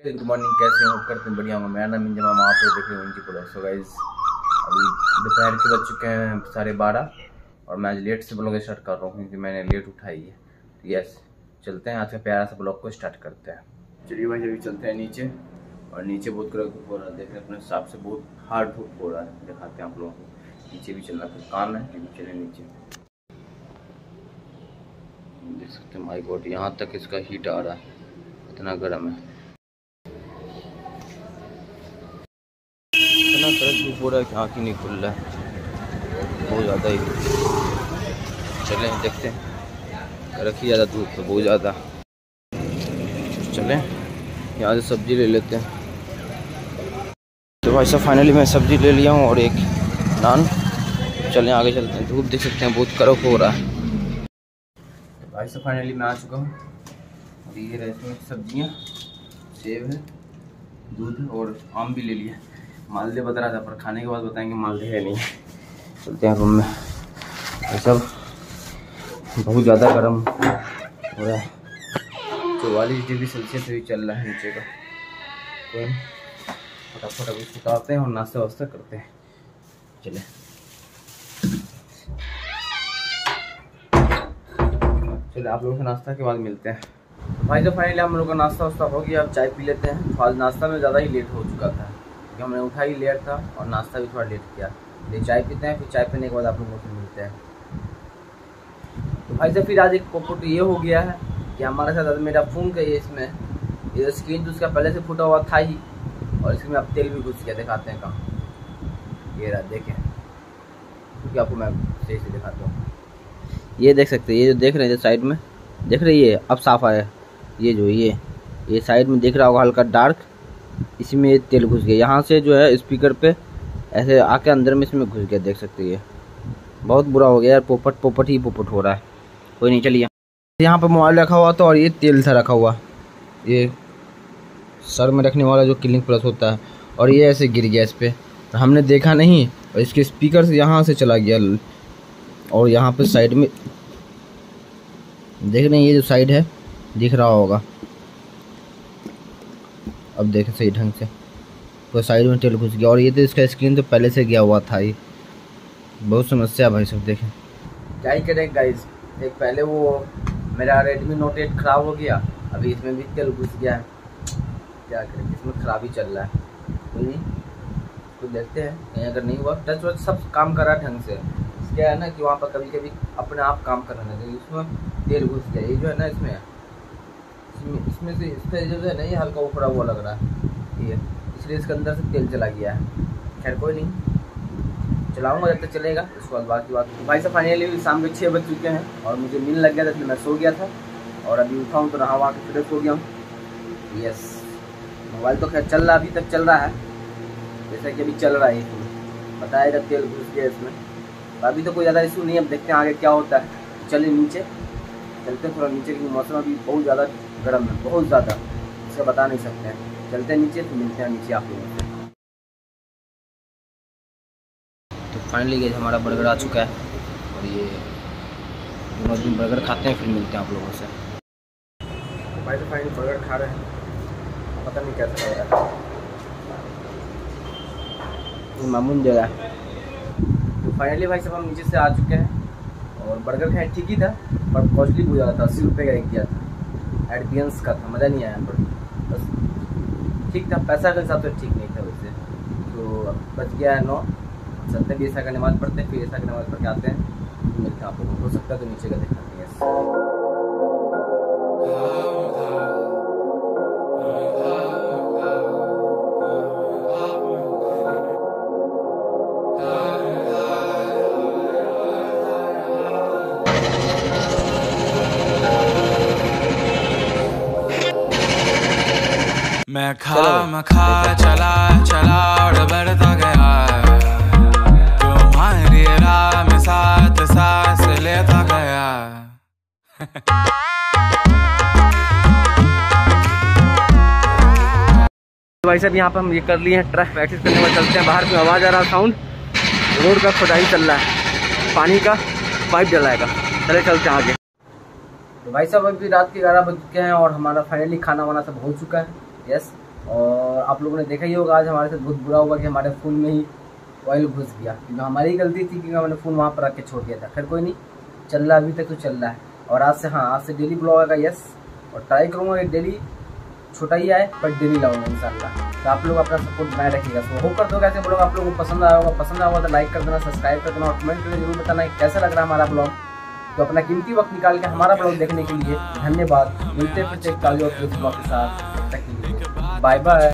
Good morning कैसे हो? करते हैं बढ़िया होंगे। मेरा नाम इंजमा आप लोग देख रहे हो इनकी बोलो सो गाइज़ अभी दोपहर के बज चुके हैं साढ़े बारह, और मैं आज लेट से ब्लॉग स्टार्ट कर रहा हूँ, क्योंकि मैंने लेट उठाई है। तो यस चलते हैं आज का प्यारा सा ब्लॉग को स्टार्ट करते हैं। चलिए भाई, अभी चलते हैं नीचे, और नीचे बहुत कलर धूप हो रहा है, देख रहे हैं, अपने हिसाब से बहुत हार्ड धूप हो रहा है, दिखाते हैं आप लोगों को। नीचे भी चलना फिर काम है लेकिन चले नीचे। देख सकते हैं माई गॉड यहाँ तक इसका हीट आ रहा है, इतना गर्म है। इतना कड़क धूप हो रहा है कि आँख ही नहीं खुल रहा है। बहुत ज़्यादा ही। चलें, देखते हैं। रखी ज़्यादा धूप है बहुत ज़्यादा। चलें, यहाँ से सब्ज़ी ले लेते हैं। तो भाई साहब फाइनली मैं सब्ज़ी ले लिया हूँ और एक नान। चलें, आगे चलते हैं। धूप देख सकते हैं, बहुत कड़क हो रहा है। तो भाई साहब फाइनली मैं आ चुका हूँ। ये रहे इसमें सब्ज़ियाँ। सेब है, दूध और आम भी ले लिया मालदे बता रहा था, पर खाने के बाद बताएँगे मालदे है नहीं। चलते हैं रूम में ये सब बहुत ज़्यादा गर्म हो रहा है। चौवालीस डिग्री सेल्सियस भी चल रहा है नीचे का। फटाफट अभी सुताते हैं और नाश्ता वास्ता करते हैं। चले। चले, आप लोगों से नाश्ता के बाद मिलते हैं। भाई तो फाइनली हम लोग का नाश्ता वास्ता हो गया। अब चाय पी लेते हैं। आज नाश्ता में ज़्यादा ही लेट हो चुका था। क्योंकि हमने उठा ही लेट था और नाश्ता भी थोड़ा लेट किया। ये चाय पीते हैं, फिर चाय पीने के बाद आप लोगों से मिलते हैं। तो भाई साहब, फिर आज एक पोपट ये हो गया है कि हमारे साथ मेरा फ़ोन का ये इसमें, ये स्क्रीन तो उसका पहले से फूटा हुआ था ही, और इसमें अब तेल भी घुस गया, दिखाते हैं कहाँ। ये रहा, देखें। क्योंकि आपको मैं सही से दिखाता हूँ। ये देख सकते हैं, ये जो देख रहे हैं साइड में, देख रही है अब साफ़ आया। ये जो ये ये साइड में दिख रहा होगा हल्का डार्क इसमें ये तेल घुस गया। यहाँ से जो है स्पीकर पे ऐसे आके अंदर में इसमें घुस गया, देख सकते हैं बहुत बुरा हो गया यार, पोपट पोपट ही पोपट हो रहा है। कोई नहीं, चलिए। यहाँ पर मोबाइल रखा हुआ था और ये तेल था रखा हुआ। ये सर में रखने वाला जो किलिंग प्लस होता है। और ये ऐसे गिर गया इस पर हमने देखा नहीं, और इसके स्पीकर से यहाँ से चला गया। और यहाँ पे साइड में देख रहे हैं ये जो साइड है, दिख रहा होगा। अब देखें सही ढंग से। तो साइड में तेल घुस गया और ये तो इसका स्क्रीन तो पहले से गया हुआ था ये बहुत समस्या भाई सब देखें। क्या ही करें गाइस एक पहले वो मेरा रेडमी नोट एट ख़राब हो गया अभी इसमें भी तेल घुस गया है। क्या करें, इसमें ख़राब ही चल रहा है। कोई नहीं तो देखते हैं। कहीं अगर नहीं हुआ टच वच सब काम करा ढंग से। क्या है ना कि वहाँ पर कभी कभी अपने आप काम करना चाहिए उसमें तेल घुस गया, ये जो है ना, इसमें। इसमें से इसका जो है ना, ये हल्का ऊपरा हुआ लग रहा है। ये इसलिए इसके अंदर से तेल चला गया है। खैर, कोई नहीं। चलाऊँगा जब तक चलेगा। उसके बाद बाकी बात भाई साहब फाइनली शाम के छः बज चुके हैं और मुझे नींद लग गया था, इसलिए मैं सो गया था। और अभी उठा हूँ तो नहा वहाँ के फ्रेश हो गया हूँ। यस मोबाइल तो खैर चल रहा अभी तक चल रहा है। जैसा कि अभी चल रहा है इसमें बताया तेल घुस गया इसमें। अभी तो कोई ज़्यादा इशू नहीं अब देखते हैं आगे क्या होता है। चलिए नीचे। चलते हैं थोड़ा नीचे क्योंकि मौसम अभी बहुत ज़्यादा गर्म है बहुत ज़्यादा इसका बता नहीं सकते हैं। चलते हैं नीचे तो मिलते हैं नीचे आप लोगों से तो फाइनली गए हमारा बर्गर आ चुका है और ये दोनों दिन बर्गर खाते हैं फिर मिलते हैं आप लोगों से। तो भाई तो फाइनली बर्गर खा रहे हैं। पता नहीं कैसा लग रहा है। मामून जगह तो फाइनली भाई सब हम नीचे से आ चुके हैं और बर्गर खाए ठीक ही था। पर कॉस्टली जाता था अस्सी रुपये का एक किया था। एडबियंस का था, मज़ा नहीं आया पर। बस ठीक था, पैसा के हिसाब से ठीक नहीं था वैसे। तो बच गया है नौ चलते भी ऐसा का नमाज़ पढ़ते हैं, फिर ऐसा का नमाज़ पढ़ के आते हैं। मिलते हैं आप लोगों को हो सकता है तो नीचे का दिखाते हैं मैं खा मैं खा चला चला और बढ़ता गया। तुम्हारी राह में साथ सांस लेता गया? भाई साहब यहाँ पर हम ये कर लिए हैं ट्रक प्रैक्टिस करने में चलते हैं बाहर में आवाज़ आ रहा है साउंड रोड का खुदाई चल रहा है। पानी का पाइप जलाएगा। चले चलते हैं आगे। तो भाई साहब अभी रात के ग्यारह बज चुके हैं और हमारा फाइनली खाना वाना सब हो चुका है। यस और आप लोगों ने देखा ही होगा, आज हमारे साथ बहुत बुरा हुआ कि हमारे फ़ोन में ही ऑयल घुस गया। क्योंकि हमारी गलती थी क्योंकि हमने फ़ोन वहाँ पर रख के छोड़ दिया था। फिर कोई नहीं। चल रहा अभी तक तो चल रहा है। और आज से हाँ आज से डेली ब्लॉग आएगा यस और ट्राई करूँगा डेली छोटा ही आए बट डेली लाऊँगा, इंशाल्लाह। तो आप लोग अपना सपोर्ट बनाए रखिएगा। तो होप करते हो कैसे ब्लॉग आप लोगों को पसंद आया होगा। पसंद आया होगा तो लाइक कर देना सब्सक्राइब कर देना और कमेंट करके ज़रूर बताना है कैसा लग रहा है हमारा ब्लॉग तो अपना कीमती वक्त निकाल के हमारा ब्लॉग देखने के लिए धन्यवाद। मिलते फिर एक ताली और ब्लॉग के साथ। के लिए बाय बाय